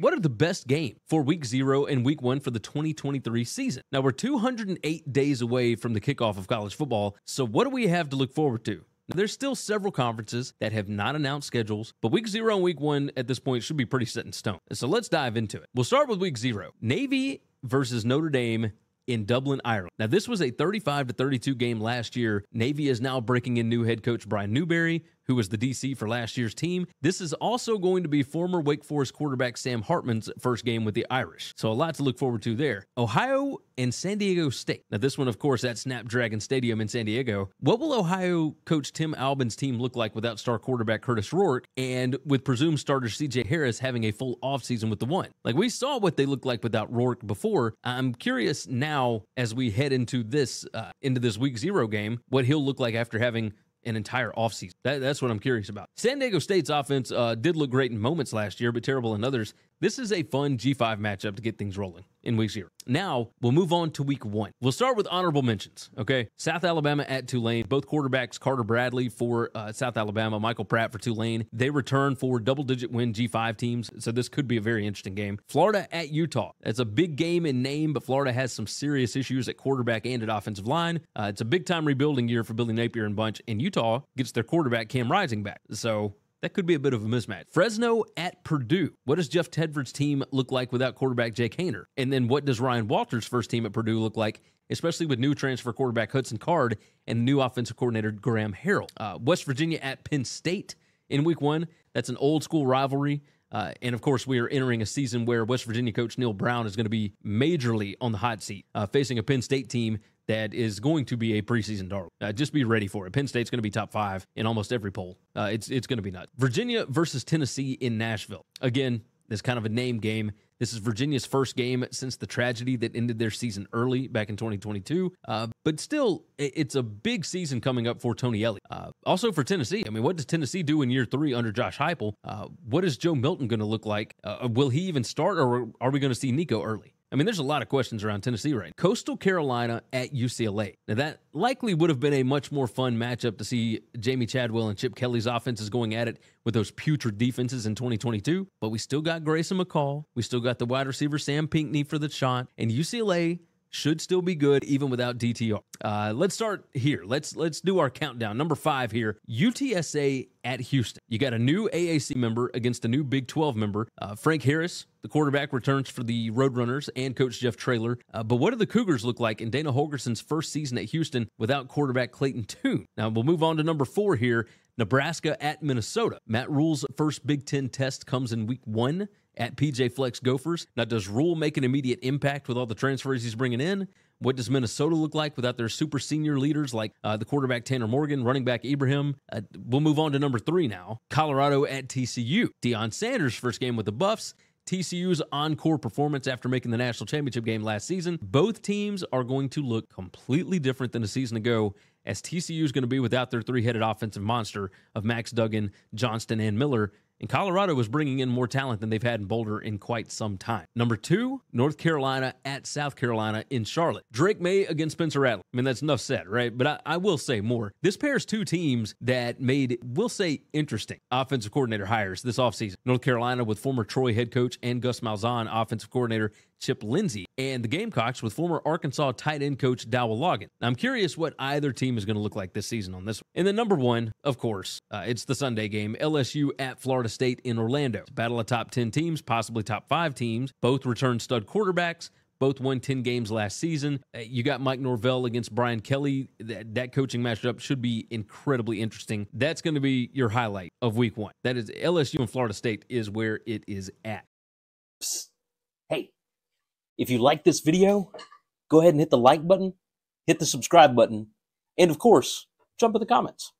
what are the best games for week zero and week one for the 2023 season? Now, we're 208 days away from the kickoff of college football, so what do we have to look forward to? Now, there's still several conferences that have not announced schedules, but week zero and week one at this point should be pretty set in stone. So let's dive into it. We'll start with week zero Navy versus Notre Dame in Dublin, Ireland. Now, this was a 35 to 32 game last year. Navy is now breaking in new head coach Brian Newberry, who was the DC for last year's team. This is also going to be former Wake Forest quarterback Sam Hartman's first game with the Irish. So a lot to look forward to there. Ohio and San Diego State. Now, this one, of course, at Snapdragon Stadium in San Diego. What will Ohio coach Tim Albin's team look like without star quarterback Kurtis Rourke and with presumed starter CJ Harris having a full offseason with the one? Like we saw what they looked like without Rourke before. I'm curious now as we head into this uh, into this week zero game, what he'll look like after having an entire offseason. That, that's what I'm curious about. San Diego State's offense uh, did look great in moments last year, but terrible in others. This is a fun G5 matchup to get things rolling in week zero. Now, we'll move on to week one. We'll start with honorable mentions, okay? South Alabama at Tulane. Both quarterbacks, Carter Bradley for uh, South Alabama, Michael Pratt for Tulane. They return for double digit win G5 teams, so this could be a very interesting game. Florida at Utah. It's a big game in name, but Florida has some serious issues at quarterback and at offensive line. Uh, it's a big time rebuilding year for Billy Napier and Bunch, and Utah gets their quarterback Cam Rising back. So that could be a bit of a mismatch. Fresno at Purdue. What does Jeff Tedford's team look like without quarterback Jake Haener? And then what does Ryan Walters' first team at Purdue look like, especially with new transfer quarterback Hudson Card and new offensive coordinator Graham Harrell? Uh, West Virginia at Penn State in week one. That's an old school rivalry. Uh, and of course, we are entering a season where West Virginia coach Neal Brown is going to be majorly on the hot seat, uh, facing a Penn State team that is going to be a preseason darling. Uh, just be ready for it. Penn State's going to be top five in almost every poll. Uh, it's it's going to be nuts. Virginia versus Tennessee in Nashville. Again, this kind of a name game. This is Virginia's first game since the tragedy that ended their season early back in 2022. Uh, but still, it's a big season coming up for Tony Elliott. Uh, also for Tennessee. I mean, what does Tennessee do in year three under Josh Heupel? Uh, what is Joe Milton going to look like? Uh, will he even start, or are we going to see Nico early? I mean, there's a lot of questions around Tennessee right now. Coastal Carolina at UCLA. Now, that likely would have been a much more fun matchup to see Jamey Chadwell and Chip Kelly's offenses going at it with those putrid defenses in 2022. But we still got Grayson McCall. We still got the wide receiver Sam Pinckney for the shot. And UCLA should still be good even without DTR. Uh, let's start here. Let's let's do our countdown. Number five here, UTSA at Houston. You got a new AAC member against a new Big 12 member. Uh, Frank Harris, the quarterback, returns for the Roadrunners and Coach Jeff Traylor. Uh, but what do the Cougars look like in Dana Holgorsen's first season at Houston without quarterback Clayton Tune? Now we'll move on to number four here. Nebraska at Minnesota. Matt Rhule's first Big Ten test comes in week one at PJ Fleck's Gophers. Now, does Rule make an immediate impact with all the transfers he's bringing in? What does Minnesota look like without their super senior leaders like uh, the quarterback Tanner Morgan, running back Ibrahim? Uh, we'll move on to number three now. Colorado at TCU. Deion Sanders' first game with the Buffs. TCU's encore performance after making the national championship game last season. Both teams are going to look completely different than a season ago, as TCU is going to be without their three headed offensive monster of Max Duggan, Johnston, and Miller. And Colorado was bringing in more talent than they've had in Boulder in quite some time. Number two, North Carolina at South Carolina in Charlotte. Drake Maye against Spencer Rattler. I mean, that's enough said, right? But I, I will say more. This pairs two teams that made, we'll say, interesting offensive coordinator hires this offseason. North Carolina with former Troy head coach and Gus Malzahn, offensive coordinator Chip Lindsey, and the Gamecocks with former Arkansas tight end coach Dowell Loggains. I'm curious what either team is going to look like this season on this one. And then number one, of course, uh, it's the Sunday game LSU at Florida State in Orlando. Battle of top 10 teams, possibly top five teams. Both return stud quarterbacks. Both won 10 games last season. Uh, you got Mike Norvell against Brian Kelly. That, that coaching matchup should be incredibly interesting. That's going to be your highlight of week one. That is LSU and Florida State is where it is at. Psst. Hey, if you like this video, go ahead and hit the like button, hit the subscribe button, and of course, jump in the comments.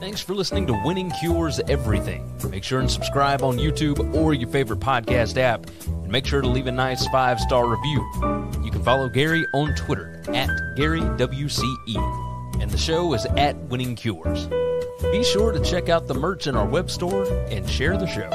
Thanks for listening to Winning Cures Everything. Make sure and subscribe on YouTube or your favorite podcast app, and make sure to leave a nice five star review. You can follow Gary on Twitter at GaryWCE, and the show is at Winning Cures. Be sure to check out the merch in our web store and share the show.